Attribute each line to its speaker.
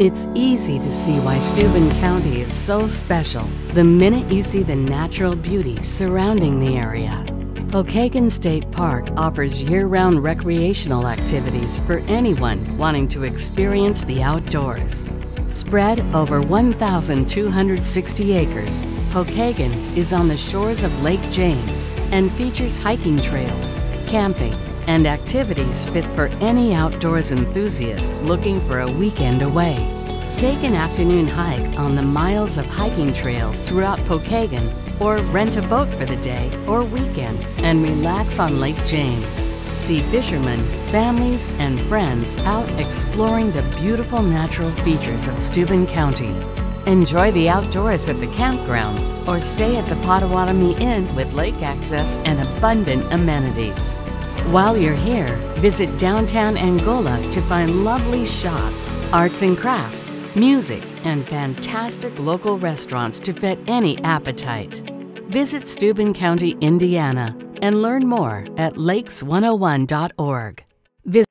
Speaker 1: It's easy to see why Steuben County is so special the minute you see the natural beauty surrounding the area. Pokagon State Park offers year round recreational activities for anyone wanting to experience the outdoors. Spread over 1,260 acres, Pokagon is on the shores of Lake James and features hiking trails, camping, and activities fit for any outdoors enthusiast looking for a weekend away. Take an afternoon hike on the miles of hiking trails throughout Pokagon or rent a boat for the day or weekend and relax on Lake James. See fishermen, families, and friends out exploring the beautiful natural features of Steuben County. Enjoy the outdoors at the campground or stay at the Potawatomi Inn with lake access and abundant amenities. While you're here, visit downtown Angola to find lovely shops, arts and crafts, music, and fantastic local restaurants to fit any appetite. Visit Steuben County, Indiana, and learn more at lakes101.org. Visit